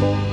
Thank you.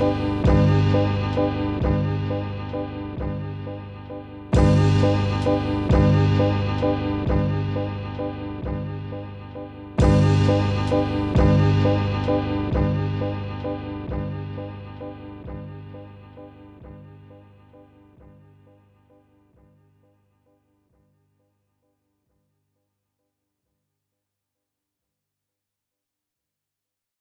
you